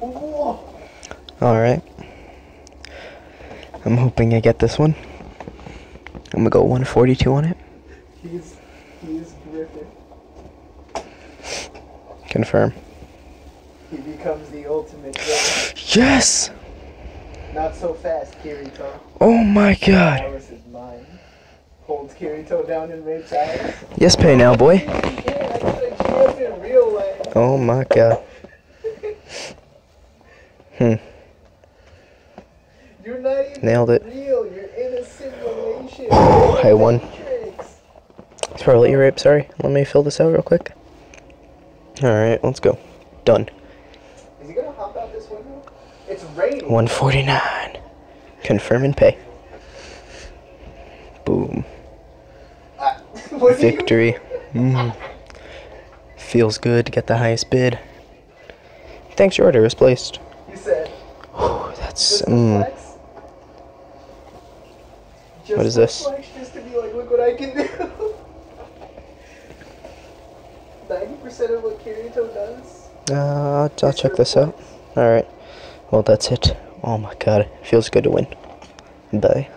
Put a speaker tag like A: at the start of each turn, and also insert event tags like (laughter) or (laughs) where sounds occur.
A: Alright. I'm hoping I get this one. I'm gonna go 142 on it.
B: He's he's gripping.
A: Confirm.
B: He becomes the ultimate villain.
A: Yes!
B: Not so fast, Kirito.
A: Oh my god.
B: Alice is mine. Holds Kirito down and rapes Alice.
A: Yes, pay now, boy.
B: Yeah, I got in real life.
A: Oh my god. Hmm.
B: You're not even
A: Nailed it.
B: real. You're in a simulation.
A: I won.
B: Matrix.
A: Sorry, I'll let rape. Sorry. Let me fill this out real quick. Alright, let's go. Done.
B: Is he gonna hop out this window? It's raining.
A: 149. Confirm and pay. Boom. (laughs)
B: You-
A: Victory. (laughs) Mm. Feels good to get the highest bid. Thanks, your order is placed.
B: You said.
A: That's. Mm.
B: Just
A: What is this?
B: Flex, just to be like, look what I can do. (laughs) Ninety percent of what Kirito does.
A: Uh, I'll, I'll check this out. Alright. Well, that's it. Oh my god. Feels good to win. Bye.